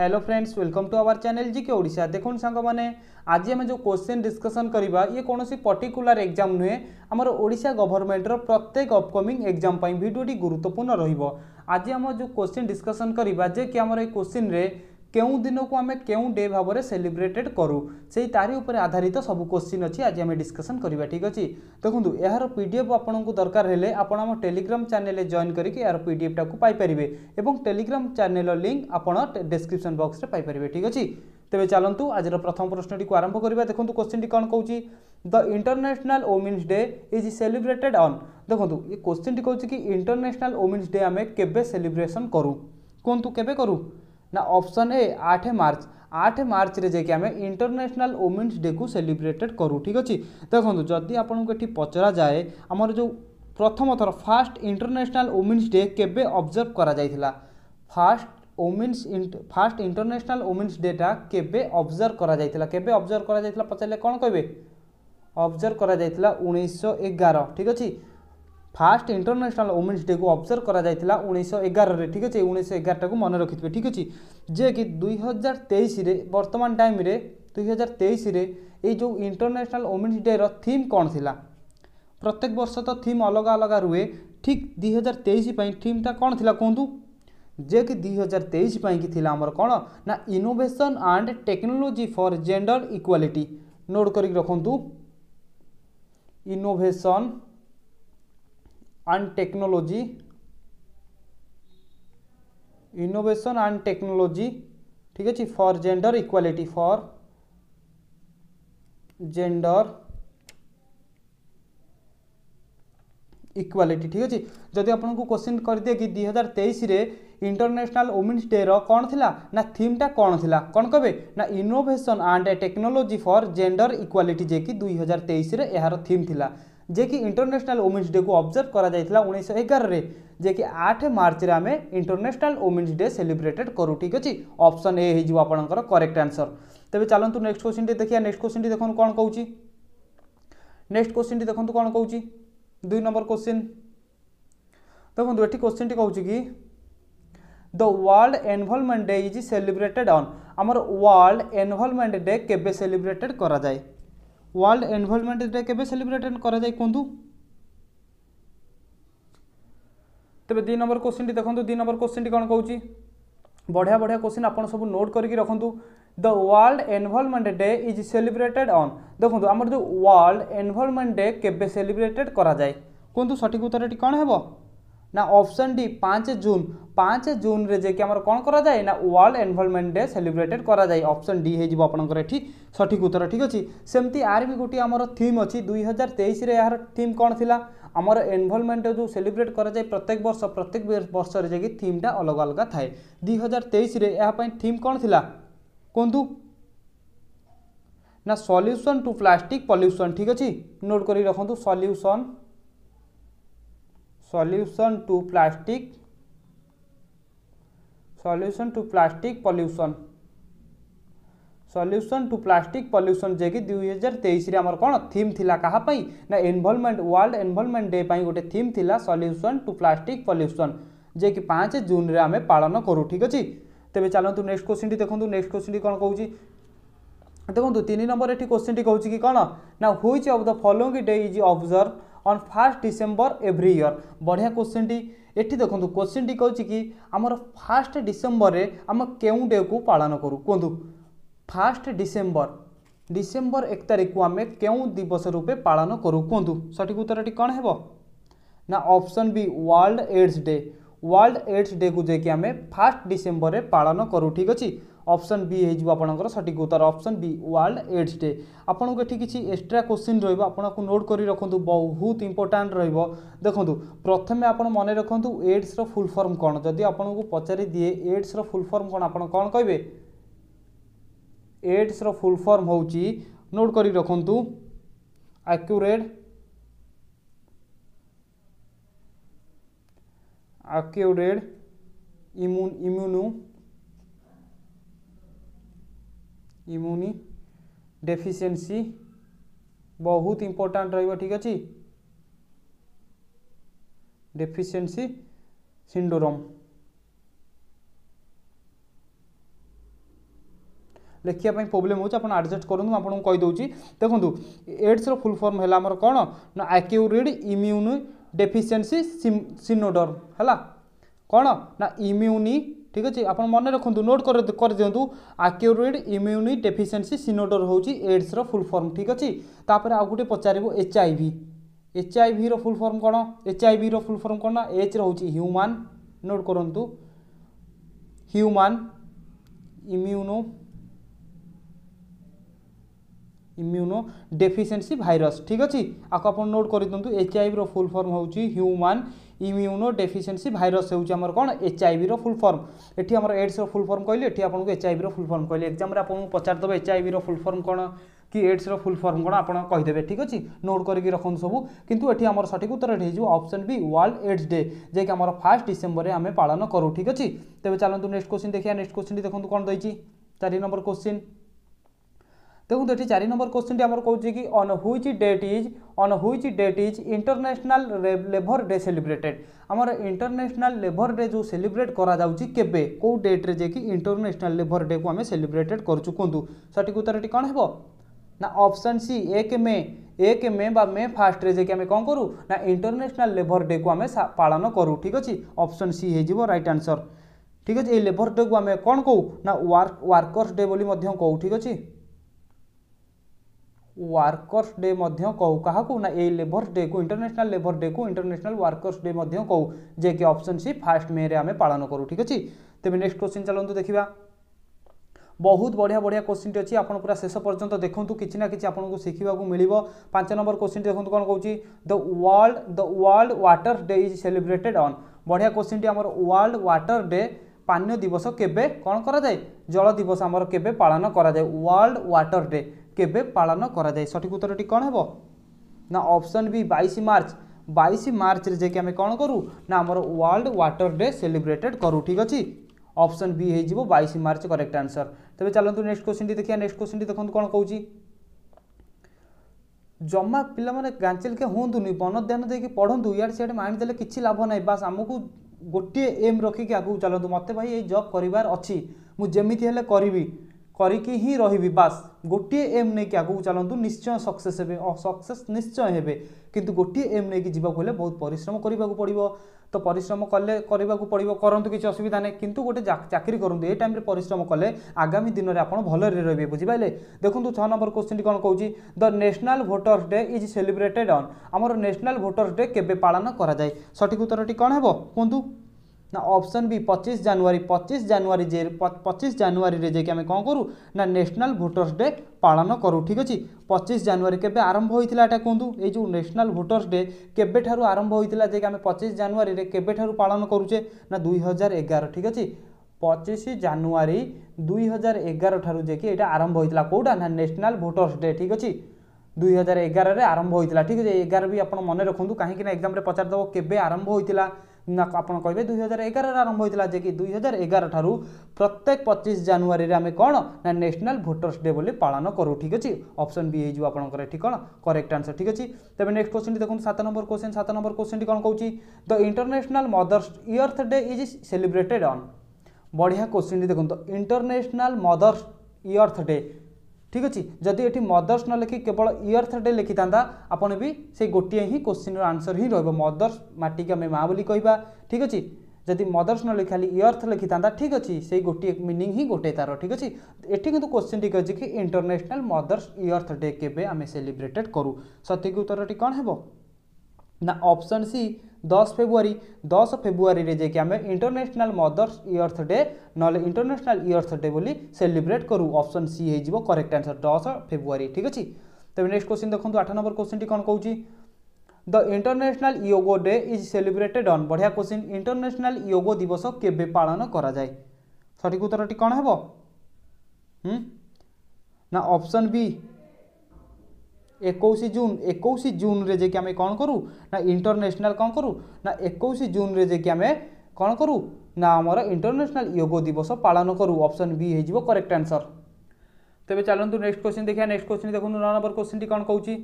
hello friends welcome to our channel GK Odisha দেখুন সাংবাদিনে আজ আমি যে কোশ্চেন ডিসকসন করা ইয়ে কোণী পর্টিকুলার এক্সাম নুহে আমার ওড়িশা গভর্নমেন্টর প্রত্যেক অপকমিং এক্সাম ভিডিওটি গুরুত্বপূর্ণ রহব আজ আমার যে কোশ্চেন ডিসকসন করা যে কি আমার এই কোশ্চিন্রে কেউ দিনকু আমি কেউ ডে ভাবে সেলিব্রেটেড করু সেই তারি উপরে আধারিত সব কোশ্চিন অছি আজ আমি ডিসকসন করা ঠিক আছে দেখুন এর পিডিএফ আপনার দরকার হলে আপনার আমার টেলিগ্রাম চ্যানেলে জয়েন করি এর পিডিএফটা পাইপারে এবং টেলিগ্রাম চ্যানেল লিঙ্ক আপনার ডেসক্রিপশন বক্সরে পাইপারে ঠিক আছে তেবে চালু আজর প্রথম প্রশ্নটি আরম্ভ করা দেখুন কোশ্চিনটি কম কৌছি the International Women's Day is celebrated on দেখুন এ কোশ্চিনটি কৌছি কি ইন্টরন্যাশনাল ওমেন্স ডে আমি কেবে সেলিব্রেসন করু কুহতু কেবে করু ନା ଅପସନ୍ ଏ ଆଠ ମାର୍ଚ୍ଚ আঠ মার্চরে যাই আমি ইন্টরন্যাশনাল ওমেন্স ডে কু সেলিব্রেটেড করু ঠিক আছে দেখুন যদি আপনার এটি পচরা যায় আমার যে প্রথম থর ফার্স্ট ইন্টরন্যাশনাল ওমেন্স ডে কেবে অবজর্ভ করা যাই first women's first international women's data কেবে অবজর্ভ করা যাই কেবে অবজর্ভ করা যাই পচারে কোণ কবে অবজর্ভ করা যাই উনিশশো এগার ঠিক আছে ফার্স্ট ইন্টরন্যাশনাল ওমেন্স ডে কু অবজর্ভ করা যাই উনিশশো এগারে ঠিক আছে উনিশশো এগারোটা মনে রাখিথে ঠিক আছে যে কি দুই হাজার তেইশে বর্তমান টাইমে দুই হাজার তেইশে এই যে ইন্টরন্যাশনাল ওমেন্স ডে থিম কণ লা প্রত্যেক বর্ষ তো থিম অলগা অলগা রুহে ঠিক দুই হাজার তেইশ থিমটা কণ লা কুহতু যে কি দুই হাজার তেইশ কি লা আমার কণ না innovation and technology for gender equality note করি রাখতু innovation and technology innovation and technology ঠিক আছে for gender equality for gender equality ঠিক আছে যদি আপনার কোশ্চিন করে কি দুই হাজার তেইশে ইন্টরন্যাশনাল ওমেন্স ডে রণ লা না থিমটা কণ লা কণ কবে না innovation and technology for gender equality যে কি দুই হাজার তেইশে এর থিম লা जेकि इंटरनेशनल ओमेन्स डे को अब्जर्व करा उन्नीस एगार जे कि आठ मार्च रे आमे इंटरनेशनल ओमेन्स डे सेलिब्रेटेड करू ठीक अच्छे ऑप्शन ए हो करेक्ट आंसर तेज चलतु नेक्स्ट क्वेश्चन टी देखिए नेक्स्ट क्वेश्चन टी देखो कौन कौन नेक्स्ट क्वेश्चन टी देखो कौन कौन दुई नंबर क्वेश्चन देखो ये क्वेश्चन टी कौन कि the world environment day is celebrated on आमर वर्ल्ड एनभलमेंट डे केबे सेलिब्रेटेड करा जाए ওয়ার্ল্ড এনভায়রনমেন্ট ডে কেবে সেলিব্রেট করা যায় কুহতু তেবে দুই নম্বর কোশ্চিনটি দেখুন দুই নম্বর কোশ্চিনটি কোণ কৌছি বঢ়িয়া বঢ়িয়া কোশ্চিন আপনার সব নোট করি রাখতু the world environment day is celebrated on देखो आम जो वर्ल्ड एनवायरमेंट डे केवे सेलिब्रेटेड करा जाए कहतु सठिक उत्तर कौन है ନା ଅପସନ୍ ଡି ପାଞ୍ଚ ଜୁନ୍ ପାଞ୍ଚ ଜୁନ୍ରେ ଯାଇକି ଆମର କ'ଣ କରାଯାଏ ନା ୱାର୍ଲଡ ଏନଭାରମେଣ୍ଟ ଡେ ସେଲିବ୍ରେଟେଡ଼ କରାଯାଏ ଅପସନ୍ ଡି ହୋଇଯିବ ଆପଣଙ୍କର ଏଠି ସଠିକ୍ ଉତ୍ତର ଠିକ୍ ଅଛି ସେମିତି ଆର ବି ଗୋଟିଏ ଆମର ଥିମ୍ ଅଛି ଦୁଇ ହଜାର ତେଇଶରେ ଏହାର ଥିମ୍ କ'ଣ ଥିଲା ଆମର ଏନଭଲମେଣ୍ଟ ଯେଉଁ ସେଲିବ୍ରେଟ୍ କରାଯାଏ ପ୍ରତ୍ୟେକ ବର୍ଷ ପ୍ରତ୍ୟେକ ବର୍ଷରେ ଯାଇକି ଥିମ୍ଟା ଅଲଗା ଅଲଗା ଥାଏ ଦୁଇ ହଜାର ତେଇଶରେ ଏହା ପାଇଁ ଥିମ୍ କ'ଣ ଥିଲା କୁହନ୍ତୁ ନା ସଲ୍ୟୁସନ୍ ଟୁ ପ୍ଲାଷ୍ଟିକ୍ ପଲ୍ୟୁସନ୍ ଠିକ୍ ଅଛି ନୋଟ୍ କରି ରଖନ୍ତୁ solution solution to plastic solution to plastic pollution solution to plastic pollution যেকি দুই হাজার তেইশে আমার কোণ থিম লা কাহাপাই না এনভলমেন্ট ওয়ার্ল্ড এনভলমেন্ট ডে পাই গোটে থিম লা সল্যুসন টু প্লাস্টিক পল্যুসন যেকি পাঁচ জুন্রে আমি পালন করু ঠিক আছে তেবে চালু নেক্সট কোশ্চিনটি দেখুন নেক্সট কোশ্চিনটি কোণ কৌছি দেখুন তিন নম্বর এটি কোশ্চিনটি কৌছি কি কোণ না which of the following day is observe on first December every year বঢ়িয়া কোশ্চিনটি এটি দেখুন কোশ্চিনটি কৌছি কি আমার ফার্স্ট ডিসেম্বরের আমি কেউ ডে কু পাাল করু কুহতু ফার্স্ট ডিসেম্বর ডিসেম্বর এক তারিখ কু আমি কেউ দিবস রূপে পাাল করু কুহতু সঠিক উত্তরটি কণ হব না option B world AIDS day world AIDS day কু যাই আমি ফার্স্ট ডিসেম্বরের পাাল করু ঠিক আছে অপশন বি হয়ে যাব আপনার সঠিক উত্তর option B world AIDS day আপনার এটি কিছু এক্সট্রা কোশ্চিন রহব আপনার নোট করে রাখুন বহুত ইম্পর্টাট রহব দেখুন প্রথমে আপনার মনে রাখুন এইডসর ফুল ফর্ম কোণ যদি আপনার পচারি দিয়ে এইডসর ফুল ফর্ম কোণ আপনার কোণ কে এইডসর ফুল ফর্ম হচ্ছে নোট করে রাখুন accurate accurate immune immuno immuno deficiency ବହୁତ ଇମ୍ପୋର୍ଟାଣ୍ଟ ରହିବ ଠିକ୍ ଅଛି ଡେଫିସିଏନ୍ସି ସିଣ୍ଡୋରମ୍ ଲେଖିବା ପାଇଁ ପ୍ରୋବ୍ଲେମ୍ ହେଉଛି ଆପଣ ଆଡ଼ଜଷ୍ଟ କରନ୍ତୁ ମୁଁ ଆପଣଙ୍କୁ କହିଦେଉଛି ଦେଖନ୍ତୁ ଏଡ୍ସର ଫୁଲ୍ ଫର୍ମ ହେଲା ଆମର କ'ଣ ନା ଆକ୍ୟୁରିଡ୍ ଇମ୍ୟୁନି ଡେଫିସିଏନ୍ସି ସିନୋଡର୍ମ ହେଲା କ'ଣ ନା ଇମ୍ୟୁନି ঠিক আছে আপনার মনে রাখুন নোট করে দিও আক্যুরেট ইম্যুনি ডেফিসিয়েন্সি সিনোডোর হচ্ছে এইডসর ফুল ফর্ম ঠিক আছে তাপরে আউ গোটে পচারিব H I V H I ভির ফুল ফর্ম কোণ এচ আই ভির ফুল ফর্ম কোণ এচ রয়েছে হ্যুমান নোট করতু human immuno immuno deficiency virus ঠিক আছে আকু আপনার নোট করে দিও এচ আই ভির ফুল ফর্ম হচ্ছে হ্যুমান ইমিউনো ডেফিসিয়েন্সি ভাইরস ହେଉଛି ଆମର କ'ଣ ଏଚ୍ଆଇଭିର ଫୁଲ୍ ଫର୍ମ ଏଠି ଆମର ଏଡ୍ସର ଫୁଲ୍ ଫର୍ମ କହିଲେ ଏଠି ଆପଣଙ୍କୁ ଏଚ୍ଆଇଭିର ଫୁଲ୍ ଫର୍ମ କହିଲେ ଏକ୍ଜାମ୍ରେ ଆପଣଙ୍କୁ ପଚାରିଦେବେ ଏଚ୍ଆଇଭିର ଫୁଲ୍ ଫର୍ମ କ'ଣ କି ଏଡ୍ସର ଫୁଲ୍ ଫର୍ମ କ'ଣ ଆପଣ କହିଦେବେ ଠିକ୍ ଅଛି ନୋଟ୍ କରିକି ରଖନ୍ତୁ ସବୁ କିନ୍ତୁ ଏଠି ଆମର ସଠିକ୍ ଉତ୍ତର ଏଠି ହେଇଯିବ option B world AIDS day ଯିଏକି ଆମର ଫାର୍ଷ୍ଟ ଡିସେମ୍ବରରେ ଆମେ ପାଳନ କରୁ ଠିକ୍ ଅଛି ତେବେ ଚାଲନ୍ତୁ ନେକ୍ସଟ କୋଶ୍ଚିନ୍ ଦେଖିବା ନେକ୍ସଟ କୋଶ୍ଚିନ୍ଟି ଦେଖନ୍ତୁ କ'ଣ ଦେଇଛି ଚାରି ନମ୍ବର କୋଶ୍ଚିନ୍ দেখুন এটি চারি নম্বর কোশ্চিনটি আমার কৌছি কি on which date is on which date is international লেভর day celebrated আমার ইন্টরন্যাশনাল লেভর ডে যে সেলিব্রেট করা যাচ্ছে কেবে কেউ ডেট্রে যে কি ইন্টরন্যাশনাল লেভর ডে কু আমি সেলিব্রেটেড করছু কুহতু সঠিক উত্তরটি কণ হব না অপশন সি এক মে এক মে বা মে ফার্স্টে যাই আমি কম করু না ইন্টরন্যাশনাল লেভর ডে কু আমি পালন করু ঠিক আছে অপশন সি হয়ে যাব রাইট আনসর ঠিক আছে এই লেভর ডে কু আমি কম কৌ না ওয়ার্ক ওয়ার্কর্স ডে বলে কৌ ঠিক আছে ୱାର୍କର୍ସ ଡେ ମଧ୍ୟ କହୁ କାହାକୁ ନା ଏଇ ଲେବର୍ସ ଡେକୁ ଇଣ୍ଟରନ୍ୟାସନାଲ୍ ଲେବର ଡେକୁ ଇଣ୍ଟରନ୍ୟାସନାଲ୍ ୱାର୍କର୍ସ ଡେ ମଧ୍ୟ କହୁ ଯେ କି ଅପସନ୍ ସି ଫାର୍ଷ୍ଟ ମେରେ ଆମେ ପାଳନ କରୁ ଠିକ୍ ଅଛି ତେବେ ନେକ୍ସଟ କ୍ୱେଶ୍ଚିନ୍ ଚାଲନ୍ତୁ ଦେଖିବା ବହୁତ ବଢ଼ିଆ ବଢ଼ିଆ କୋଶ୍ଚିନ୍ଟି ଅଛି ଆପଣ ପୁରା ଶେଷ ପର୍ଯ୍ୟନ୍ତ ଦେଖନ୍ତୁ କିଛି ନା କିଛି ଆପଣଙ୍କୁ ଶିଖିବାକୁ ମିଳିବ ପାଞ୍ଚ ନମ୍ବର କୋଶ୍ଚିନ୍ଟି ଦେଖନ୍ତୁ କ'ଣ କହୁଛି the world the world water day is celebrated on ବଢ଼ିଆ କୋଶ୍ଚିନ୍ଟି ଆମର ୱାର୍ଲଡ ୱାଟର ଡେ ପାନୀୟ ଦିବସ କେବେ କ'ଣ କରାଯାଏ ଜଳ ଦିବସ ଆମର କେବେ ପାଳନ କରାଯାଏ ୱାର୍ଲଡ ୱାଟର ଡେ কেবে পালন করা যায় সঠিক উত্তরটি কণ হব না অপশন বি বাইশ মার্চ বাইশ মার্চরে যাই আমি কম করু না আমার ওয়ার্ল্ড ওয়াটর ডে সেলিব্রেটেড করু ঠিক আছে অপশন বি হয়ে যাব বাইশ মার্চ করেক্ট আনসর তবে চলতু নেক্সট কোশ্চিনটি দেখা নেক্সট কোশ্চিনটি দেখুন কোণ কৌছি জমা পিলামানে গাঞ্চিলকে হুঁতুনি মন ধ্যান দিয়ে পড়ু ইয়াড়ে সিয়াড়ে মাইন্ড দেলে কিছু লাভ নাই বাস আমি গোটিয়ে এম রখিকি আগুক চলতু মতো ভাই এই জব করবার অছি মু যেমিতি হলে করবি করিকি ହିଁ ରହିବି ବାସ୍ ଗୋଟିଏ ଏମ୍ ନେଇକି ଆଗକୁ ଚାଲନ୍ତୁ ନିଶ୍ଚୟ ସକ୍ସେସ୍ ହେବେ ସକ୍ସେସ୍ ନିଶ୍ଚୟ ହେବେ କିନ୍ତୁ ଗୋଟିଏ ଏମ୍ ନେଇକି ଯିବାକୁ ହେଲେ ବହୁତ ପରିଶ୍ରମ କରିବାକୁ ପଡ଼ିବ ତ ପରିଶ୍ରମ କଲେ କରିବାକୁ ପଡ଼ିବ କରନ୍ତୁ କିଛି ଅସୁବିଧା ନାହିଁ କିନ୍ତୁ ଗୋଟେ ଚାକିରି କରନ୍ତୁ ଏ ଟାଇମ୍ରେ ପରିଶ୍ରମ କଲେ ଆଗାମୀ ଦିନରେ ଆପଣ ଭଲରେ ରହିବେ ବୁଝିପାରିଲେ ଦେଖନ୍ତୁ ଛଅ ନମ୍ବର କୋଶ୍ଚିନ୍ଟି କ'ଣ କହୁଛି the national voters day is celebrated on ଆମର ନ୍ୟାସନାଲ୍ ଭୋଟର୍ସ ଡେ କେବେ ପାଳନ କରାଯାଏ ସଠିକ୍ ଉତ୍ତରଟି କ'ଣ ହେବ କୁହନ୍ତୁ ନା ଅପସନ୍ ବି ପଚିଶ ଜାନୁଆରୀ ପଚିଶ ଜାନୁଆରୀ ଯେ ପଚିଶ ଜାନୁଆରୀରେ ଯାଇକି ଆମେ କ'ଣ କରୁ ନା ନ୍ୟାସନାଲ୍ ଭୋଟର୍ସ ଡେ ପାଳନ କରୁ ଠିକ୍ ଅଛି ପଚିଶ ଜାନୁଆରୀ କେବେ ଆରମ୍ଭ ହୋଇଥିଲା ଏଇଟା କୁହନ୍ତୁ ଏଇ ଯେଉଁ ନ୍ୟାସନାଲ୍ ଭୋଟର୍ସ ଡେ କେବେଠାରୁ ଆରମ୍ଭ ହୋଇଥିଲା ଯାଇକି ଆମେ ପଚିଶ ଜାନୁଆରୀରେ କେବେଠାରୁ ପାଳନ କରୁଛେ ନା ଦୁଇ ହଜାର ଏଗାର ଠିକ୍ ଅଛି ପଚିଶ ଜାନୁଆରୀ ଦୁଇ ହଜାର ଏଗାର ଠାରୁ ଯାଇକି ଏଇଟା ଆରମ୍ଭ ହୋଇଥିଲା କେଉଁଟା ନା ନ୍ୟାସନାଲ୍ ଭୋଟର୍ସ ଡେ ଠିକ୍ ଅଛି ଦୁଇ ହଜାର ଏଗାରରେ ଆରମ୍ଭ ହୋଇଥିଲା ଠିକ୍ ଅଛି ଏଗାର ବି ଆପଣ ମନେ ରଖନ୍ତୁ କାହିଁକିନା ଏକ୍ଜାମ୍ରେ ପଚାରିଦେବ କେବେ ଆରମ୍ଭ ହୋଇଥିଲା ଆପଣ କହିବେ ଦୁଇ ହଜାର ଏଗାରରେ ଆରମ୍ଭ ହୋଇଥିଲା ଯେ କି ଦୁଇ ହଜାର ଏଗାର ଠାରୁ ପ୍ରତ୍ୟେକ ପଚିଶ ଜାନୁଆରୀରେ ଆମେ କ'ଣ ନା ନ୍ୟାସନାଲ୍ ଭୋଟର୍ସ ଡେ ବୋଲି ପାଳନ କରୁ ଠିକ୍ ଅଛି ଅପସନ୍ ବି ହେଇଯିବ ଆପଣଙ୍କର ଏଠି କ'ଣ କରେକ୍ଟ ଆନ୍ସର ଠିକ୍ ଅଛି ତେବେ ନେକ୍ସଟ କ୍ୱେଶ୍ଚିନ୍ ଦେଖନ୍ତୁ ସାତ ନମ୍ବର କ୍ୱେଶ୍ଚିନ୍ ସାତ ନମ୍ବର କ୍ୱେଶ୍ଚିନ୍ଟି କ'ଣ କହୁଛି the international mothers earth day is celebrated on ବଢ଼ିଆ କ୍ୱେଶ୍ଚିନ୍ଟି ଦେଖନ୍ତୁ ଇଣ୍ଟରନ୍ୟାସନାଲ୍ ମଦର୍ସ ଇୟର୍ଥ ଡେ ঠিক আছে যদি এটি মদর্স ন লিখি কেবল ইয়র্থ ডে লিখি থাকে আপনার বি সেই গোটিয়ে হি কোশ্চিন্র আনসর হি রহব মদর্স মাটিকে আমি মা বলে কহবা ঠিক আছে যদি মদর্স ন লিখি খালি ইয়র্থ লিখি থাকে ঠিক আছে সেই গোটিয়ে মিনিং হি গোটে তার ঠিক আছে এটি কিন্তু কোশ্চিন টি আছে কি ইন্টরন্যাশনাল মদর্স ইয়র্থ ডে কেবে আমি সেলিব্রেটেড করু সঠিক উত্তরটি কম হব না অপশন সি ଦଶ ଫେବୃଆରୀ ଦଶ ଫେବୃଆରୀରେ ଯାଇକି ଆମେ ଇଣ୍ଟରନ୍ୟାସନାଲ୍ ମଦର୍ସ ଇୟର୍ଥ ଡେ ନହେଲେ ଇଣ୍ଟରନ୍ୟାସନାଲ୍ ଇୟର୍ଥ ଡେ ବୋଲି ସେଲିବ୍ରେଟ୍ କରୁ ଅପସନ୍ ସି ହେଇଯିବ କରେକ୍ଟ ଆନ୍ସର୍ ଦଶ ଫେବୃଆରୀ ଠିକ୍ ଅଛି ତେବେ ନେକ୍ସଟ କୋଶ୍ଚିନ୍ ଦେଖନ୍ତୁ ଆଠ ନମ୍ବର କୋଶ୍ଚିନ୍ଟି କ'ଣ କହୁଛି the international yoga day is celebrated on बढ़िया क्वेश्चन इंटरनेशनल योगो दिवस केवे पालन कराए सठिक उत्तर कौन हम ना ऑप्शन बी ଏକୋଇଶ ଜୁନ୍ ଏକୋଇଶ ଜୁନ୍ରେ ଯାଇକି ଆମେ କ'ଣ କରୁ ନା ଇଣ୍ଟରନ୍ୟାସନାଲ୍ କ'ଣ କରୁ ନା ଏକୋଇଶ ଜୁନ୍ରେ ଯାଇକି ଆମେ କ'ଣ କରୁ ନା ଆମର ଇଣ୍ଟରନ୍ୟାସନାଲ୍ ଯୋଗ ଦିବସ ପାଳନ କରୁ ଅପସନ୍ ବି ହେଇଯିବ କରେକ୍ଟ ଆନ୍ସର୍ ତେବେ ଚାଲନ୍ତୁ ନେକ୍ସଟ କ୍ୱେଶ୍ଚିନ୍ ଦେଖିବା ନେକ୍ସଟ କ୍ୱେଶ୍ଚିନ୍ ଦେଖନ୍ତୁ ନଅ ନମ୍ବର କ୍ୱେଶ୍ଚିନ୍ଟି କ'ଣ କହୁଛି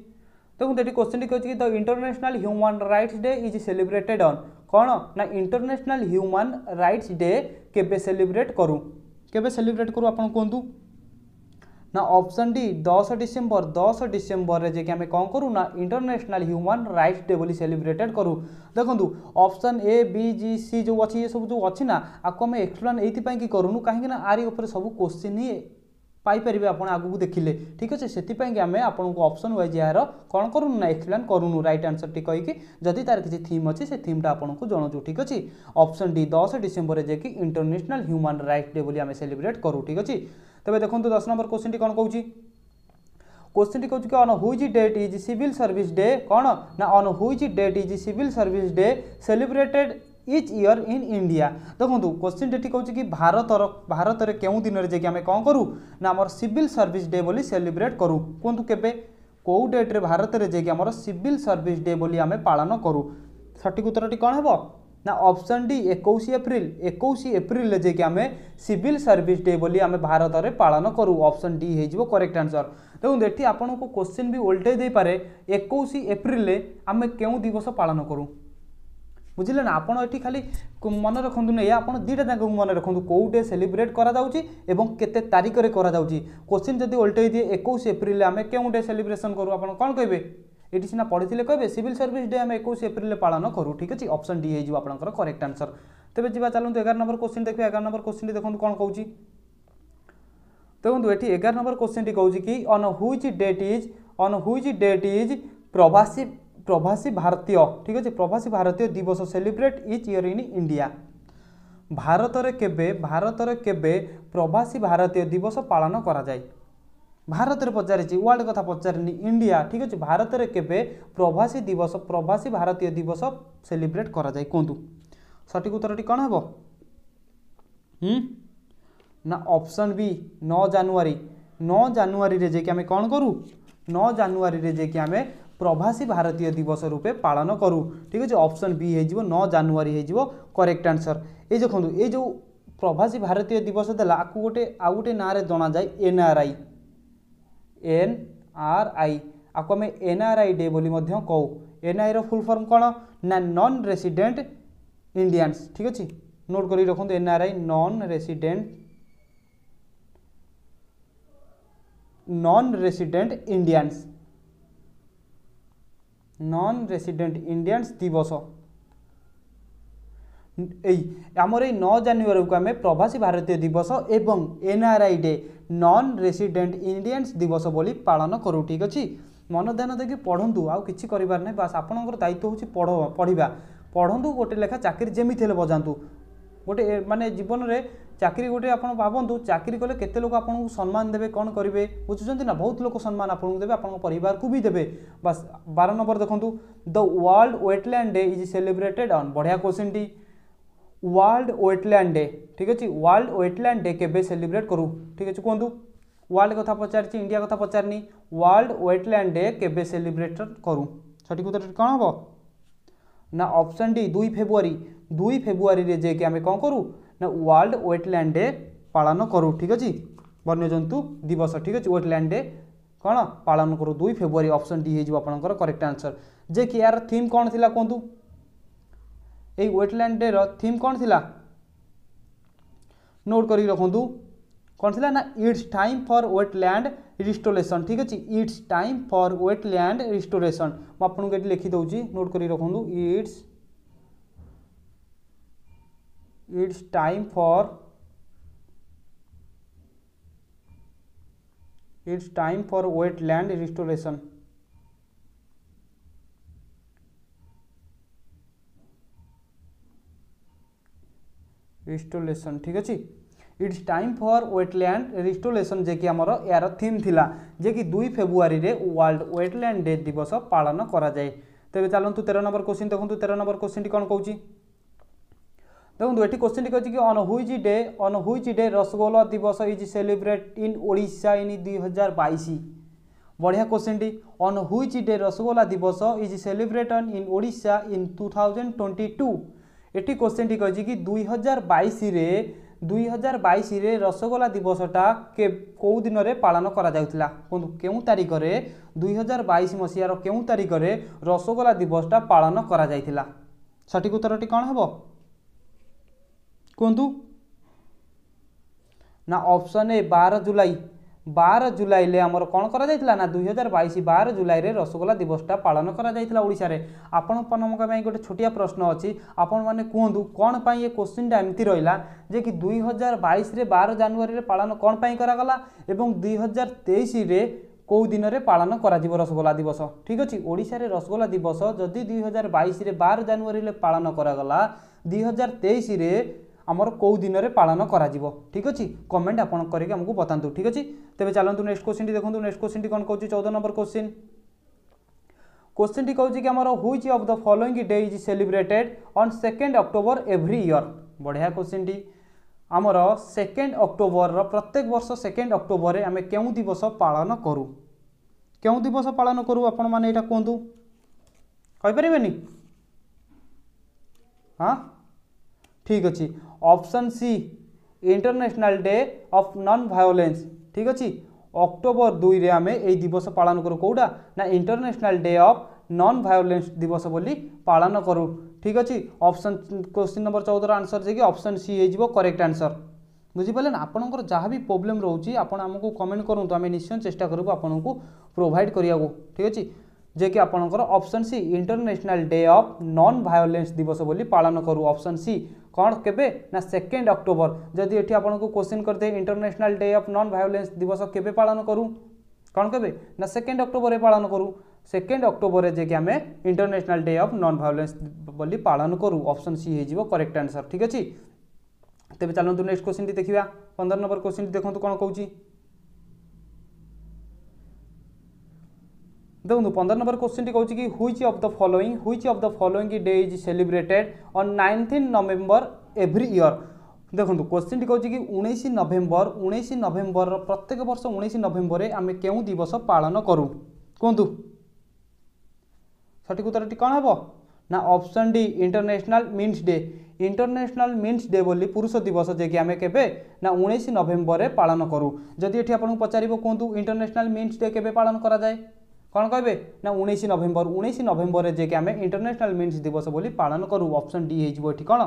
দেখুন এটি কোশ্চেনটি কী হচ্ছে the international human rights day is celebrated on কোণ না ইন্টারন্যাশনাল হ্যুমান রাইটস ডে কেবে সেলিব্রেট করু কেবে সেলিব্রেট করু আপনার কুহতু ନା ଅପସନ୍ ଡି ଦଶ ଡିସେମ୍ବର ଦଶ ଡିସେମ୍ବରରେ ଯାଇକି ଆମେ କ'ଣ କରୁ ନା ଇଣ୍ଟରନ୍ୟାସନାଲ୍ ହ୍ୟୁମାନ୍ ରାଇଟ୍ସ ଡେ ବୋଲି ସେଲିବ୍ରେଟେଡ଼ କରୁ ଦେଖନ୍ତୁ option A B G C ଯେଉଁ ଅଛି ଏସବୁ ଯେଉଁ ଅଛି ନା ଆକୁ ଆମେ ଏକ୍ସପ୍ଲେନ୍ ଏଇଥିପାଇଁ କି କରୁନୁ କାହିଁକିନା ଆରି ଉପରେ ସବୁ କୋଶ୍ଚିନ୍ ହିଁ ପାଇପାରିବେ ଆପଣ ଆଗକୁ ଦେଖିଲେ ଠିକ୍ ଅଛି ସେଥିପାଇଁକି ଆମେ ଆପଣଙ୍କୁ ଅପସନ୍ ୱାଇଜ୍ ଏହାର କ'ଣ କରୁନୁ ନା ଏକ୍ସପ୍ଲେନ୍ କରୁନୁ ରାଇଟ୍ ଆନ୍ସର୍ଟି କହିକି ଯଦି ତା'ର କିଛି ଥିମ୍ ଅଛି ସେ ଥିମ୍ଟା ଆପଣଙ୍କୁ ଜଣାଉଛୁ ଠିକ୍ ଅଛି ଅପସନ୍ ଡି ଦଶ ଡିସେମ୍ବରରେ ଯାଇକି ଇଣ୍ଟରନ୍ୟାସନାଲ୍ ହ୍ୟୁମାନ୍ ରାଇଟ୍ସ ଡେ ବୋଲି ଆମେ ସେଲିବ୍ରେଟ୍ କରୁ ଠିକ୍ ଅଛି তবে দেখুন দশ নম্বর কোশ্চিনটি কোণ কৌছি কোশ্চিনটি কৌছি কি on which date is civil service day কোণ না on which date is civil service day celebrated each year in India দেখুন কোশ্চিন এটি কৌছি কি ভারতর ভারতের কেউ দিনের যাই আমি কম করু না আমার সিভিল সর্ভিস ডে বলে সেলিব্রেট করু কুহতু কেবে কেউ ডেট্রে ভারতের যাই আমার সিভিল সর্ভিস ডে বলে আমি পাাল করু সঠিক উত্তরটি কম হব ନା ଅପସନ୍ ଡି ଏକୋଇଶ ଏପ୍ରିଲ ଏକୋଇଶ ଏପ୍ରିଲରେ ଯାଇକି ଆମେ ସିଭିଲ ସର୍ଭିସ ଡେ ବୋଲି ଆମେ ଭାରତରେ ପାଳନ କରୁ ଅପସନ୍ ଡି ହେଇଯିବ କରେକ୍ଟ ଆନ୍ସର ଦେଖନ୍ତୁ ଏଠି ଆପଣଙ୍କୁ କୋଶ୍ଚିନ୍ ବି ଓଲଟେଇ ଦେଇପାରେ ଏକୋଇଶ ଏପ୍ରିଲରେ ଆମେ କେଉଁ ଦିବସ ପାଳନ କରୁ বুঝলে না আপনার এটি খালি মনে রাখুন না এয়া আপনার দুইটা জায়গা মনে রাখুন কেউটে সেলিব্রেট করা যাচ্ছে এবং কেতে তারিখে করা যাচ্ছে কোশ্চিন যদি ওল্টাই দিয়ে একুশ এপ্রিলে আমি কেউটে সেলিব্রেসন করু আপনার কম কে এটি সিনা পড়ে কবে সিভিল সর্ভিস ডে আমি একুশ এপ্রিলে পাাল করু ঠিক আছে অপশন ডি হয়ে আপনার করেক্ট আনসর তবে যা চলুন এগার নম্বর কোশ্চিন দেখবে এগার নম্বর কোশ্চিনটি দেখুন কোণ কৌছি দেখুন এটি এগার নম্বর কোশ্চিনটি কৌছি কি on which date is on which date is Pravasi Pravasi Bharatiya ঠিক আছে Pravasi Bharatiya Divas celebrate each year in India ভারতরে কেবে ভারতরে কেবে প্রবাসী ভারতীয় দিবস পালন করা যায় ଭାରତରେ ପଚାରିଛି ୱାର୍ଲଡ କଥା ପଚାରିନି ଇଣ୍ଡିଆ ଠିକ୍ ଅଛି ଭାରତରେ କେବେ ପ୍ରବାସୀ ଦିବସ ପ୍ରବାସୀ ଭାରତୀୟ ଦିବସ ସେଲିବ୍ରେଟ୍ କରାଯାଏ କୁହନ୍ତୁ ସଠିକ୍ ଉତ୍ତରଟି କ'ଣ ହେବ ନା ଅପସନ୍ ବି ନଅ ଜାନୁଆରୀ ନଅ ଜାନୁଆରୀରେ ଯାଇକି ଆମେ କ'ଣ କରୁ ନଅ ଜାନୁଆରୀରେ ଯାଇକି ଆମେ ପ୍ରବାସୀ ଭାରତୀୟ ଦିବସ ରୂପେ ପାଳନ କରୁ ଠିକ୍ ଅଛି ଅପସନ୍ ବି ହେଇଯିବ ନଅ ଜାନୁଆରୀ ହେଇଯିବ କରେକ୍ଟ ଆନ୍ସର୍ ଏଇ ଦେଖନ୍ତୁ ଏଇ ଯେଉଁ ପ୍ରବାସୀ ଭାରତୀୟ ଦିବସ ଦେଲା ଆକୁ ଗୋଟେ ଆଉ ଗୋଟେ ନାଁରେ ଜଣାଯାଏ ଏନ୍ଆର୍ଆଇ ଏନ୍ଆର୍ଆଇ ଆକୁ ଆମେ ଏନ୍ଆର୍ଆଇ ଡେ ବୋଲି ମଧ୍ୟ କହୁ ଏନ୍ଆଇର ଫୁଲ୍ ଫର୍ମ କ'ଣ ନା ନନ୍ ରେସିଡେଣ୍ଟ ଇଣ୍ଡିଆନ୍ସ ଠିକ୍ ଅଛି ନୋଟ୍ କରିକି ରଖନ୍ତୁ NRI non resident non resident Indians non resident Indians Divas এই আমার এই ন জানুয়ারিকে আমি প্রবাসী ভারতীয় দিবস এবং NRI day non resident Indians ଦିବସ ବୋଲି ପାଳନ କରୁ ଠିକ୍ ଅଛି ମନ ଧ୍ୟାନ ଦେଇକି ପଢ଼ନ୍ତୁ ଆଉ କିଛି କରିବାର ନାହିଁ ବାସ୍ ଆପଣଙ୍କର ଦାୟିତ୍ୱ ହେଉଛି ପଢ଼ ପଢ଼ିବା ପଢ଼ନ୍ତୁ ଗୋଟେ ଲେଖା ଚାକିରି ଯେମିତି ହେଲେ ବଜାନ୍ତୁ ଗୋଟେ ମାନେ ଜୀବନରେ ଚାକିରି ଗୋଟେ ଆପଣ ଭାବନ୍ତୁ ଚାକିରି କଲେ କେତେ ଲୋକ ଆପଣଙ୍କୁ ସମ୍ମାନ ଦେବେ କ'ଣ କରିବେ ବୁଝୁଛନ୍ତି ନା ବହୁତ ଲୋକ ସମ୍ମାନ ଆପଣଙ୍କୁ ଦେବେ ଆପଣଙ୍କ ପରିବାରକୁ ବି ଦେବେ ବାସ୍ ବାର ନମ୍ବର ଦେଖନ୍ତୁ the world wetland day is celebrated on ବଢ଼ିଆ କ୍ୱେଶ୍ଚିନ୍ଟି ওয়ার্ল্ড ওয়েটল্যান্ড ডে ঠিক আছে ওয়ার্ল্ড ওয়েটল্যান্ড ডে কেবে সেলিব্রেট করু ঠিক আছে কুহতু ওয়ার্ল্ড কথা পচারছি ইন্ডিয়া কথা পচারনি ওয়ার্ল্ড ওয়েটল্যান্ড ডে কেবে সেলিব্রেট করু সঠিক উত্তরটি কম হব না অপশন ডি দুই ফেব্রুয়ারি দুই ফেব্রুয়ারি যাই আমি কম করু না ওয়ার্ল্ড ওয়েটল্যান্ড ডে পালন করু ঠিক আছে বন্যজন্তু দিবস ঠিক আছে ওয়েটল্যান্ড ডে কোণ পালন করু দুই ফেব্রুয়ারি অপশন ডি হয়ে যাব আপনার করেক্ট আনসর যে কি এর থিম কোণ লা কুহতু येटलैंड डे रीम कौन थी नोट कर रखु कौन थी ना it's time for wetland restoration ठीक अच्छे it's time for wetland restoration मुझे ये लिखिदे नोट कर रखु it's it's time for it's time for wetland restoration restoration ঠিক আছে it's time for wetland restoration যে কি আমার এর থিম লা যে কি দুই ফেব্রুয়ারি ওয়ার্ল্ড ওয়েটল্যান্ড ডে দিবস পালন করা যায় তেবে চলতু তের নম্বর কোশ্চিন দেখুন তের নম্বর কোশ্চিনটি কম কৌছি দেখুন এটি কোশ্চিনটি কী কি on which day on which day Rasagola Dibas is celebrate in Odisha in দুই হাজার বাইশ বঢ়িয়া কোশ্চিনটি on which day Rasagola Dibas is celebrate in Odisha in two thousand twenty two ଏଠି କ୍ୱେଶ୍ଚିନ୍ଟି କହିଛି କି ଦୁଇ ହଜାର ବାଇଶରେ ଦୁଇ ହଜାର ବାଇଶରେ ରସଗୋଲା ଦିବସଟା କେ କେଉଁ ଦିନରେ ପାଳନ କରାଯାଉଥିଲା କୁହନ୍ତୁ କେଉଁ ତାରିଖରେ ଦୁଇ ହଜାର ବାଇଶ ମସିହାର କେଉଁ ତାରିଖରେ ରସଗୋଲା ଦିବସଟା ପାଳନ କରାଯାଇଥିଲା ସଠିକ ଉତ୍ତରଟି କ'ଣ ହେବ କୁହନ୍ତୁ ନା ଅପସନ୍ ଏ ବାର ଜୁଲାଇ ବାର ଜୁଲାଇରେ ଆମର କ'ଣ କରାଯାଇଥିଲା ନା ଦୁଇ ହଜାର ବାଇଶ ବାର ଜୁଲାଇରେ ରସଗୋଲା ଦିବସଟା ପାଳନ କରାଯାଇଥିଲା ଓଡ଼ିଶାରେ ଆପଣମାନଙ୍କ ପାଇଁ ଗୋଟେ ଛୋଟିଆ ପ୍ରଶ୍ନ ଅଛି ଆପଣମାନେ କୁହନ୍ତୁ କ'ଣ ପାଇଁ ଏ କୋଶ୍ଚିନ୍ଟା ଏମିତି ରହିଲା ଯେ କି ଦୁଇ ହଜାର ବାଇଶରେ ବାର ଜାନୁଆରୀରେ ପାଳନ କ'ଣ ପାଇଁ କରାଗଲା ଏବଂ ଦୁଇ ହଜାର ତେଇଶରେ କେଉଁ ଦିନରେ ପାଳନ କରାଯିବ ରସଗୋଲା ଦିବସ ଠିକ୍ ଅଛି ଓଡ଼ିଶାରେ ରସଗୋଲା ଦିବସ ଯଦି ଦୁଇ ହଜାର ବାଇଶରେ ବାର ଜାନୁଆରୀରେ ପାଳନ କରାଗଲା ଦୁଇ ହଜାର ତେଇଶରେ আমার কেউ দিনের পাাল করা ঠিক আছে কমেন্ট আপনার করি আমি বতাতু ঠিক আছে তবে চলতু নেক্সট কোশ্চিনটি দেখুন নেক্সট কোশ্চিনটি কম কৌছি চৌদ নম্বর কোশ্চিন কোশ্চিনটি কৌছি কি আমার which of the following day is celebrated on second October every year বঢ়িয়া কোশ্চিনটি আমার সেকেন্ড অক্টোবর প্রত্যেক বর্ষ সেকেন্ড অক্টোবরে আমি কেউ দিবস পাাল করু কেউ দিবস পাাল করু আপন মানে এটা কুহতু কইপারে হ্যাঁ ঠিক আছে option C international day of non violence ঠিক আছে অক্টোবর দুইরে আমি এই দিবস পালন করু কোটা না international day of non violence দিবস বলে পালন করু ঠিক আছে অপশন কোশ্চিন নম্বর চৌদর আনসর যে অপশন সি হয়ে করেক্ট আনসর বুঝিপারে না আপনার যা বি প্রোবলেম রয়েছে আপনার আমি কমেন্ট করতু আমি নিশ্চয় চেষ্টা করবু আপনার প্রোভাইড করা ঠিক আছে যে কি আপনার option C international day of non violence দিবস বলে পালন করু অপশন সি कौन के सेकेंड अक्टोबर जदि ये आपको क्वेश्चन करते international day of non violence दिवस केबे करूँ कौन के सेकेंड अक्टोबर पालन करूँ सेकेंड अक्टोबर जे कि आम international day of non violence पालन करूँ ऑप्शन सी हो करेक्ट आंसर ठीक अच्छे तेज चलो नेक्स्ट क्वेश्चन टी देखा पंद्रह नंबर क्वेश्चन देखो कौन कौन দেখুন পনেরো নম্বর কোশ্চিনটি কৌছি কি which of the following which of the following day is celebrated on nineteen November every year দেখুন কোশ্চিনটি কৌছি কি উনিশ নভেম্বর উনিশ নভেম্বর প্রত্যেক বর্ষ উনিশ নভেম্বরে আমি কেউ দিবস পালন করু কুহতু সঠিক উত্তরটি কম হব না option D international men's day international men's day বলি পুরুষ দিবস যে কি আমি কেবে না উনিশ নভেম্বরে পালন করু যদি এটি আপনার পচারিব কুহতু ইন্টরন্যাশনাল মিন্স ডে কেবে পালন করা যায় କ'ଣ କହିବେ ନା ଉଣେଇଶ ନଭେମ୍ବର ଉଣେଇଶ ନଭେମ୍ବରରେ ଯିଏକି ଆମେ ଇଣ୍ଟରନ୍ୟାସନାଲ୍ ମେନ୍ସ ଦିବସ ବୋଲି ପାଳନ କରୁ ଅପସନ୍ ଡି ହେଇଯିବ ଏଠି କ'ଣ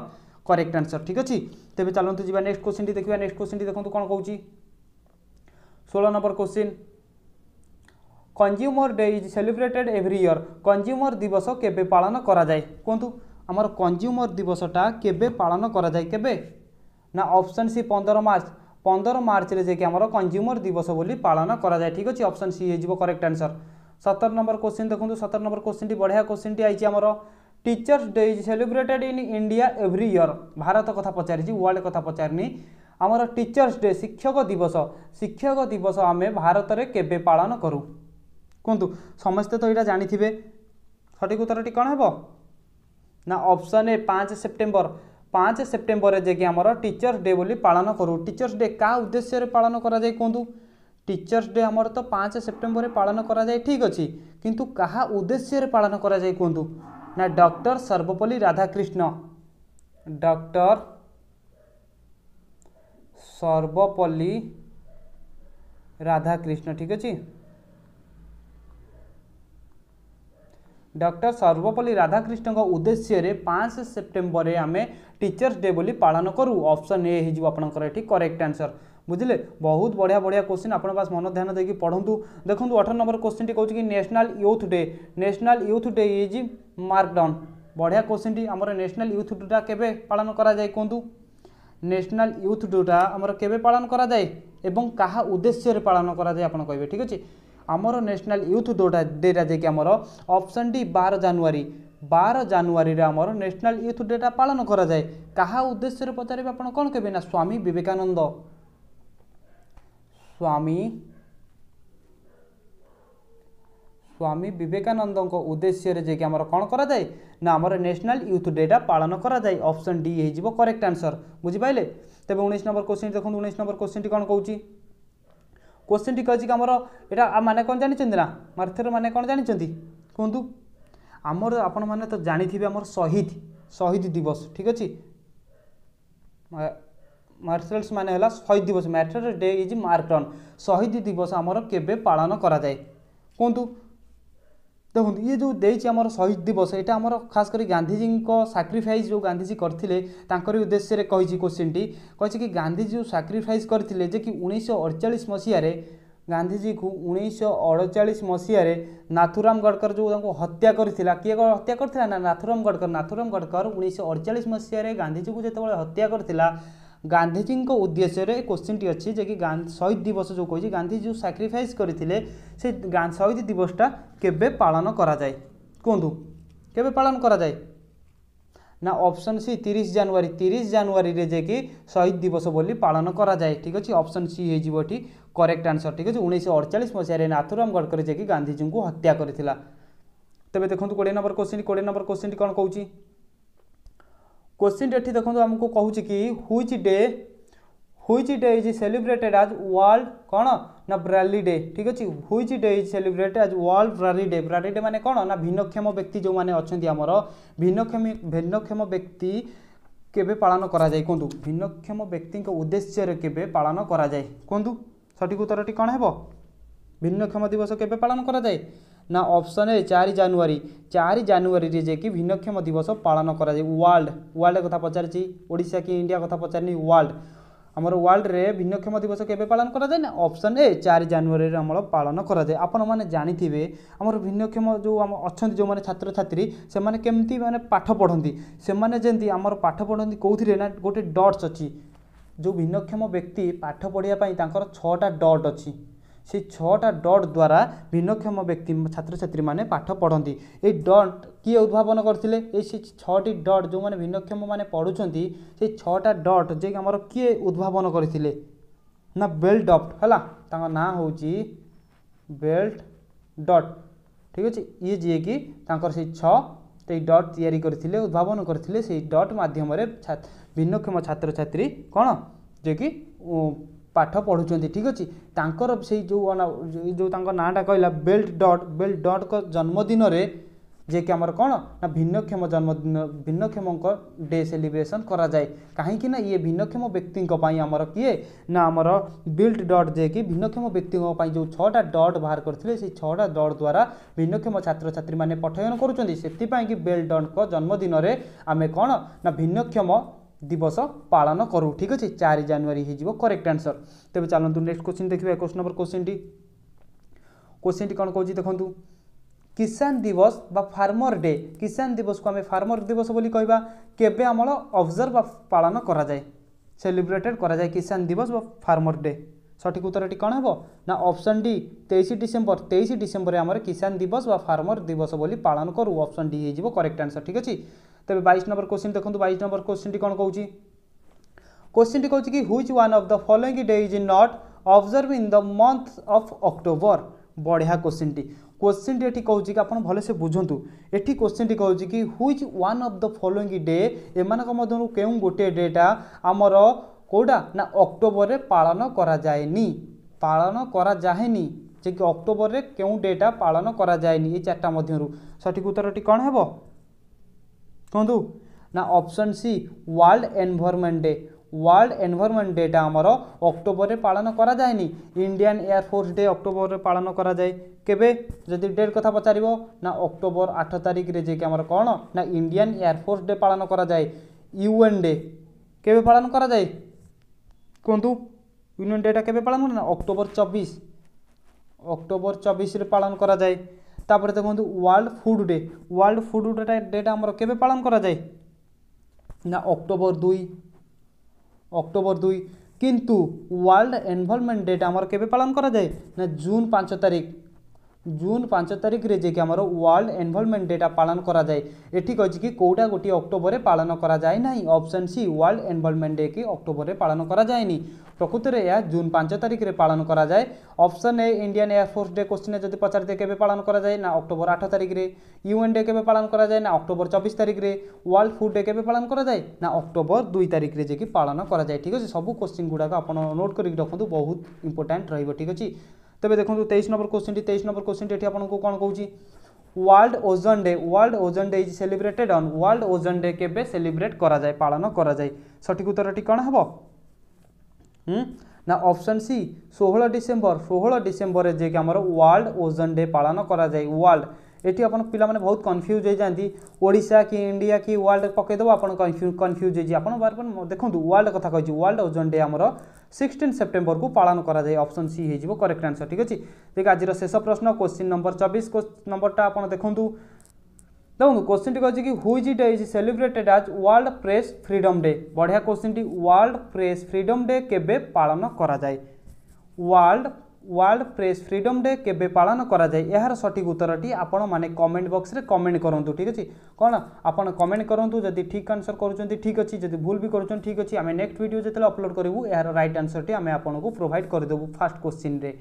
କରେକ୍ଟ ଆନ୍ସର୍ ଠିକ୍ ଅଛି ତେବେ ଚାଲନ୍ତୁ ଯିବା ନେକ୍ସଟ କୋଶ୍ଚିନ୍ଟି ଦେଖିବା ନେକ୍ସଟ କୋଶ୍ଚିନ୍ଟି ଦେଖନ୍ତୁ କ'ଣ କହୁଛି ষোলো নম্বর question consumer day is celebrated every year consumer দিবস কেবে পালন করা যায় কুহতু আমার কনজ্যুমর দিবসটা কেবে পালন করা যায় কেবে না অপশন সি পনেরো মার্চ পনেরো মার্চরে যাই আমার কনজ্যুমর দিবস বলে পালন করা যায় ঠিক আছে অপশন সি হয়ে করেক্ট আনসর ସତର ନମ୍ବର କୋଶ୍ଚିନ୍ ଦେଖନ୍ତୁ ସତର ନମ୍ବର କୋଶ୍ଚିନ୍ଟି ବଢ଼ିଆ କୋଶ୍ଚିନ୍ଟି ଆଇଛି ଆମର teachers day is celebrated in India every year Bharat কথা পচারিছি ওয়ার্ল্ড কথা পচারিনি আমার টিচর্স ডে শিক্ষক দিবস শিক্ষক দিবস আমি ভারতের কেবে পালন করু কুহতু সমস্তে তো এটা জাঁথিবে সঠিক উত্তরটি কণ হব না অপশন এ পাঁচ সেপ্টেম্বর পাঁচ সেপ্টেম্বরের যে কি আমার টিচর্স ডে বলে পালন করু টিচর্স ডে কাহা উদ্দেশ্যে পালন করা যায় কুহতু টিচর্স ডে আমার তো পাঁচ সেপ্টেম্বরে পালন করা যায় ঠিক অছি কিন্তু কাহা উদ্দেশ্যে পালন করা যায় কুহতু না ডক্টর সর্বপল্লী রাধাকৃষ্ণ ডক্টর সর্বপল্লী রাধাকৃষ্ণ ঠিক আছে ডক্টর সর্বপল্লী রাধাকৃষ্ণଙ୍କ উদ্দেশ্যে পাঁচ সেপ্টেম্বরে আমি টিচর্স ডে বলে পালন করু অপশন এ হয়ে আপনার এটি করেক্ট আনসর বুঝলে বহুত বঢ়িয়া বঢ়িয়া কোশ্চিন আপনার পাশ মন ধ্যান দিয়ে পড়ু দেখুন অঠর নম্বর কোশ্চিনটি কৌছি কি national youth day national youth day is marked on বঢ়িয়া কোশ্চিনটি আমার ন্যাশনাল ইউথ ডেটা কেবে পালন করা যায় কুহতু ন্যাশনাল ইউথ ডেটা আমার কেবে পালন করা যায় এবং কাহা উদ্দেশ্যে পালন করা যায় আপনার কবে ঠিক আছে আমার ন্যাশনাল ইউথ ডেটা ডেটা যে আমার অপশন ডি বার জানুয়ারি বার জানুয়ারিরে আমার ন্যাশনাল ইউথ ডেটা পালন করা যায় কাহা উদ্দেশ্যে পচারে আপনার কোণ কেবে না স্বামী বিবেকানন্দ ସ୍ୱାମୀ ସ୍ୱାମୀ ବିବେକାନନ୍ଦଙ୍କ ଉଦ୍ଦେଶ୍ୟରେ ଯାଇକି ଆମର କ'ଣ କରାଯାଏ ନା ଆମର ନ୍ୟାସନାଲ୍ ୟୁଥ୍ ଡେଟା ପାଳନ କରାଯାଏ ଅପସନ୍ ଡି ହେଇଯିବ କରେକ୍ଟ ଆନ୍ସର୍ ବୁଝିପାରିଲେ ତେବେ ଉଣେଇଶ ନମ୍ବର କୋଶ୍ଚିନ୍ ଦେଖନ୍ତୁ ଉଣେଇଶ ନମ୍ବର କୋଶ୍ଚିନ୍ଟି କ'ଣ କହୁଛି କୋଶ୍ଚିନ୍ଟି କହିଛି କି ଆମର ଏଇଟା ମାନେ କ'ଣ ଜାଣିଛନ୍ତି ନା ମାର୍ଥର ମାନେ କ'ଣ ଜାଣିଛନ୍ତି କୁହନ୍ତୁ ଆମର ଆପଣମାନେ ତ ଜାଣିଥିବେ ଆମର ଶହୀଦ ଶହୀଦ ଦିବସ ଠିକ୍ ଅଛି ମାର୍ଶାଲ୍ସ ମାନେ ହେଲା ଶହୀଦ ଦିବସ martyrs day is marked on ଶହୀଦ ଦିବସ ଆମର କେବେ ପାଳନ କରାଯାଏ କୁହନ୍ତୁ ଦେଖନ୍ତୁ ଇଏ ଯେଉଁ ଦେଇଛି ଆମର ଶହୀଦ ଦିବସ ଏଇଟା ଆମର ଖାସ୍ କରି ଗାନ୍ଧିଜୀଙ୍କ ସାକ୍ରିଫାଇସ୍ ଯେଉଁ ଗାନ୍ଧିଜୀ କରିଥିଲେ ତାଙ୍କରି ଉଦ୍ଦେଶ୍ୟରେ କହିଛି କୋଶ୍ଚିନ୍ଟି କହିଛି କି ଗାନ୍ଧିଜୀ ଯେଉଁ ସାକ୍ରିଫାଇସ୍ କରିଥିଲେ ଯେ କି ଉଣେଇଶହ ଅଡ଼ଚାଳିଶ ମସିହାରେ ଗାନ୍ଧିଜୀକୁ ଉଣେଇଶହ ଅଡ଼ଚାଳିଶ ମସିହାରେ ନାଥୁରାମ ଗଡ଼କର ଯେଉଁ ତାଙ୍କୁ ହତ୍ୟା କରିଥିଲା କିଏ ହତ୍ୟା କରିଥିଲା ନା ନାଥୁରାମ ଗଡ଼କର ନାଥୁରାମ ଗଡ଼କର ଉଣେଇଶହ ଅଡ଼ଚାଳିଶ ମସିହାରେ ଗାନ୍ଧିଜୀକୁ ଯେତେବେଳେ ହତ୍ୟା କରିଥିଲା ଗାନ୍ଧିଜୀଙ୍କ ଉଦ୍ଦେଶ୍ୟରେ ଏ କୋଶ୍ଚିନ୍ଟି ଅଛି ଯେ କି ଶହୀଦ ଦିବସ ଯେଉଁ କହିଛି ଗାନ୍ଧିଜୀ ଯେଉଁ ସାକ୍ରିଫାଇସ୍ କରିଥିଲେ ସେ ଶହୀଦ ଦିବସଟା କେବେ ପାଳନ କରାଯାଏ କୁହନ୍ତୁ କେବେ ପାଳନ କରାଯାଏ ନା ଅପସନ୍ ସି ତିରିଶ ଜାନୁଆରୀ ତିରିଶ ଜାନୁଆରୀରେ ଯାଇକି ଶହୀଦ ଦିବସ ବୋଲି ପାଳନ କରାଯାଏ ଠିକ୍ ଅଛି ଅପସନ୍ ସି ହେଇଯିବ ଏଠି କରେକ୍ଟ ଆନ୍ସର୍ ଠିକ୍ ଅଛି ଉଣେଇଶହ ଅଡ଼ଚାଳିଶ ମସିହାରେ ନାଥୁରାମ ଗଡ଼କରୀ ଯାଇକି ଗାନ୍ଧିଜୀଙ୍କୁ ହତ୍ୟା କରିଥିଲା ତେବେ ଦେଖନ୍ତୁ କୋଡ଼ିଏ ନମ୍ବର କୋଶ୍ଚିନ୍ କୋଡ଼ିଏ ନମ୍ବର କୋଶ୍ଚିନ୍ କ'ଣ କହୁଛି क्वेश्चन ये देखो आमको कहूँ कि which day which day is celebrated as world कौन ना ब्राली डे ठीक अच्छे which day is celebrated as world Braille day Braille day मैंने कौन ना भिन्नक्षम व्यक्ति जो मैंने अच्छा आमर भिन्नक्षम भिन्नक्षम व्यक्ति केवे पालन कराए যায় भिन्नक्षम व्यक्ति उद्देश्य केवे पालन कराए कहतु सठिक उत्तर সঠিক উত্তরটি কণ হব ভিন্নক্ষম দিবস কেবে পালন ନା ଅପସନ୍ ଏ ଚାରି ଜାନୁଆରୀ ଚାରି ଜାନୁଆରୀରେ ଯାଇକି ଭିନ୍ନକ୍ଷମ ଦିବସ ପାଳନ କରାଯାଏ ୱାର୍ଲଡ ୱାର୍ଲଡ କଥା ପଚାରିଛି ଓଡ଼ିଶା କି ଇଣ୍ଡିଆ କଥା ପଚାରିନି ୱାର୍ଲଡ ଆମର ୱାର୍ଲଡରେ ଭିନ୍ନକ୍ଷମ ଦିବସ କେବେ ପାଳନ କରାଯାଏ ନା ଅପସନ୍ ଏ ଚାରି ଜାନୁଆରୀରେ ଆମର ପାଳନ କରାଯାଏ ଆପଣମାନେ ଜାଣିଥିବେ ଆମର ଭିନ୍ନକ୍ଷମ ଯେଉଁ ଆମ ଅଛନ୍ତି ଯେଉଁମାନେ ଛାତ୍ରଛାତ୍ରୀ ସେମାନେ କେମିତି ମାନେ ପାଠ ପଢ଼ନ୍ତି ସେମାନେ ଯେମିତି ଆମର ପାଠ ପଢ଼ନ୍ତି କେଉଁଥିରେ ନା ଗୋଟେ ଡଟ୍ସ ଅଛି ଯେଉଁ ଭିନ୍ନକ୍ଷମ ବ୍ୟକ୍ତି ପାଠ ପଢ଼ିବା ପାଇଁ ତାଙ୍କର ଛଅଟା ଡଟ୍ ଅଛି সেই ছটা ডট দ্বারা ভিন্নক্ষম ব্যক্তি ছাত্রছাত্রী মানে পাঠ পড়তে এই ডট কি উদ্ভাবন করলে এই সেই ছটি ডট যে ভিন্নক্ষম মানে পড়ুঁচ সেই ছটা ডট যে আমার কি উদ্ভাবন করে না বেল্ট ডট হল তাঁর না হচ্ছে বেল্ট ডট ঠিক আছে ইয়ে কি তাঁর সেই ছ সেই ডট তৈরি করে উদ্ভাবন করে সেই ডট মাধ্যমে ভিন্নক্ষম ছাত্রছাত্রী কোণ যে কি ପାଠ ପଢ଼ୁଛନ୍ତି ଠିକ୍ ଅଛି ତାଙ୍କର ସେଇ ଯେଉଁ ଯେଉଁ ତାଙ୍କ ନାଁଟା କହିଲା ବେଲ୍ଟ ଡଟ୍ ବେଲ୍ଟ ଡଟ୍ଙ୍କ ଜନ୍ମଦିନରେ ଯିଏକି ଆମର କ'ଣ ନା ଭିନ୍ନକ୍ଷମ ଜନ୍ମଦିନ ଭିନ୍ନକ୍ଷମଙ୍କ ଡେ ସେଲିବ୍ରେସନ୍ କରାଯାଏ କାହିଁକି ନା ଇଏ ଭିନ୍ନକ୍ଷମ ବ୍ୟକ୍ତିଙ୍କ ପାଇଁ ଆମର କିଏ ନା ଆମର ବିଲ୍ଟ ଡଟ୍ ଯିଏକି ଭିନ୍ନକ୍ଷମ ବ୍ୟକ୍ତିଙ୍କ ପାଇଁ ଯେଉଁ ଛଅଟା ଡଟ୍ ବାହାର କରିଥିଲେ ସେଇ ଛଅଟା ଡଟ୍ ଦ୍ୱାରା ଭିନ୍ନକ୍ଷମ ଛାତ୍ରଛାତ୍ରୀମାନେ ପଠୟନ କରୁଛନ୍ତି ସେଥିପାଇଁକି ବେଲ୍ ଡଟ୍ଙ୍କ ଜନ୍ମଦିନରେ ଆମେ କ'ଣ ନା ଭିନ୍ନକ୍ଷମ দিবস পালন করু ঠিক আছে চারি জানুয়ারি হয়ে করেক্ট আনসর তবে চালু নেক্সট কোশ্চিন দেখবে একুশ নম্বর কোশ্চিনটি কোশ্চিনটি কোণ কৌছি দেখুন কিষান দিবস বা ফার্মর ডে কিষান দিবসকে আমি ফার্মর দিবস বলে কহবা কেবে আমার অবজর্ভ বা পালন করা যায় সেলিব্রেটেড করা যায় কিষান দিবস বা ফার্মর ডে সঠিক উত্তরটি কণ হব না অপশন ডি তেইশ ডিসেম্বর তেইশ ডিসেম্বরে আমার কিষান দিবস বা ফার্মর দিবস বলে পালন করু অপশন ডি হয়ে যাব করেক্ট আনসর ঠিক আছে তবে বাইশ নম্বর কোশ্চিন দেখুন বাইশ নম্বর কোশ্চিনটি কণ কৌছি কোশ্চিনটি কৌছি কি which one of the following day is not observe in the month of October বঢ়িয়া কোশ্চিনটি কোশ্চিনটি এটি কৌছি কি আপনার ভালসে বুঝতু এটি কোশ্চিনটি কৌছি কি which one of the following day এমানক মধ্যে কেউ গোটিয়ে ডেটা আমার কোডা না অক্টোবরে পালন করা যায়নি পালন করা যায়নি যে কি ଡେଟା কেউ ডেটা পালন করা যায়নি এই চারটা କ'ଣ সঠিক উত্তরটি ନା ଅପସନ୍ ସି না অপশন সি ওয়ার্ল্ড এনভায়রনমেন্ট ডেটা আমার অক্টোবরে পালন করা যায়নি ইন্ডিয়ান এয়ারফোর্স ডে অক্টোবরে পালন করা যায় কেবে যদি ডেট কথা পচারিব না অক্টোবর আঠ তারিখে যে কি আমার কোণ না ইন্ডিয়ান এয়ারফোর্স ডে পালন করা যায় ইউএন ডে কেবে পালন করা যায় କୁହନ୍ତୁ ୟୁନିଅନ୍ ଡେଟା କେବେ ପାଳନ କରେ ନା ଅକ୍ଟୋବର ଚବିଶ ଅକ୍ଟୋବର ଚବିଶରେ ପାଳନ କରାଯାଏ ତାପରେ ଦେଖନ୍ତୁ କୁହନ୍ତୁ world food day world food data ଡେଟା ଆମର କେବେ ପାଳନ କରାଯାଏ ନା ଅକ୍ଟୋବର ଦୁଇ ଅକ୍ଟୋବର ଦୁଇ କିନ୍ତୁ ୱାର୍ଲଡ଼ এনভায়রনমেন্ট ডেটা ଆମର କେବେ ପାଳନ କରାଯାଏ ନା ଜୁନ୍ ପାଞ୍ଚ ତାରିଖ জুন পাঁচ তারিখে যে কি আমার ওয়ার্ল্ড এনভারনমেন্ট ডেটা পালন করা যায় এটি কী কি কোটা গোটি অক্টোবরে পালন করা যায় না option C world environment day কি অক্টোবরে পালন করা যায়নি প্রকৃতরে এ জুন পাঁচ তারিখে পালন করা যায় option A Indian air force day কোশ্চিনে যদি পচারিতে কেবে পালন করা যায় না অক্টোবর আঠ তারিখে ইউএন ডে কেবে পালন করা যায় না অক্টোবর চবিশ তারিখে ওয়ার্ল্ড ফুড ডে কেবে পালন করা যায় না অক্টোবর দুই তারিখে যে কি পালন করা যায় ঠিক আছে সবু কোশ্চিন গুড়া আপনার নোট করি রাখুন বহুত ইম্পর্টাট রহব ঠিক আছে তবে দেখুন তেইশ নম্বর কোশ্চিনটি তেইশ নম্বর কোশ্চিনটি এটি আপনার কোণ কৌছি world ozone day world ozone day is celebrated on world ozone day কেবে সেলিব্রেট করা যায় পালন করা যায় সঠিক উত্তরটি কোণ হব হুম না অপশন সি ষোহল ডিসেম্বর ষোহল ডিসেম্বরে যে কি আমার ওয়ার্ল্ড ওজন ডে পালন করা যায় ওয়ার্ল্ড এটি আপনার পিলামানে বহুত কনফ্ୟୁଜ୍ হয়েযাতে ওড়িশা কি ইন্ডিয়া কি ওয়ার্ল্ড পকাইদেব আপনার কনফ্ୟୁଜ୍ হয়েছি আপনার বারবার দেখুন ওয়ার্ল্ড কথা কী ওয়ার্ল্ড ওজন ডে আমার সিক্সটিন সেপ্টেম্বর কু পাাল করা যায় অপশন সি হয়ে যাব করেক্ট আনসর ঠিক আছে দেখ আজির শেষ প্রশ্ন কোশ্চিন নম্বর চবিশ নম্বরটা আপনার দেখুন দেখুন কোশ্চিনটি কী কি হুইজ ডে ইজ সেলিব্রেটেড আজ ওয়ার্ল্ড প্রেস ফ্রিডম ডে বঢ়িয়া কোশ্চিনটি ওয়ার্ল্ড প্রেস ফ্রিডম ডে কেবে পাাল করা যায় world world press freedom day কেবে পালন করাযায় এর সঠিক উত্তরটি আপনার কমেন্ট বক্সরে কমেন্ট করতু ঠিক আছে কোণ আপনার কমেন্ট করতু যদি ঠিক আনসর করছেন ঠিক আছে যদি ভুল বি করছেন ঠিক আছে আমি নেক্সট ভিডিও যেতে অপলোড করবু এর রাইট আনসরটি আমি আপনার প্রোভাইড করেদেবু ফার্স্ট কোশ্চিন্রে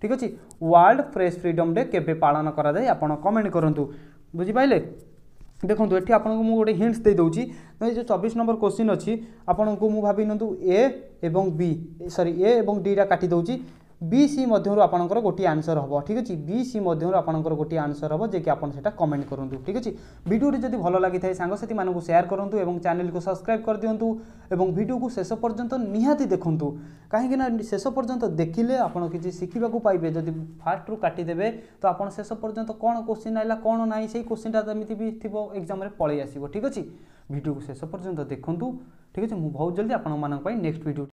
ঠিক আছে ওয়ার্ল্ড প্রেস ফ্রিডম ডে কেবে পালন করাযায় আপনার কমেন্ট করতু বুঝিপারে দেখুন এটি আপনার মু গোটে হিন্টস দিয়ে দেছি যে চব্বিশ নম্বর কোশ্চিন অছি আপনার মু ভাবি নিউ এ এবং বি সরি এ এবং ডিটা কাটি দেছি বি সি মধ্যে আপনার গোটি আনসর হব ঠিক আছে বি সি মধ্যে আপনার গোটি আনসর হব যে কি আপনার সেটা কমেন্ট করতু ঠিক আছে ভিডিওটি যদি ভালো লাগি থাকে সাংসাথী মানুষ সেয়ার করতু এবং চ্যানেলকে সবসক্রাইব করে দিও এবং ভিডিওকে শেষ পর্যন্ত নিহাতি দেখুন কাহিঁকি না শেষ পর্যন্ত দেখিলে আপনার কিছু শিখবা পাইবে যদি ফার্স্ট্রু কাটিদেবে তো আপনার শেষ পর্যন্ত কোণ কোশ্চিন আইলা কোণ নাই সেই কোশ্চিনটা এমনি বি থাকবে এক্সামে পলাই আসব ঠিক আছে ভিডিওকে শেষ পর্যন্ত দেখুন ঠিক আছে মু বহুত জলদি আপনার নেক্সট ভিডিও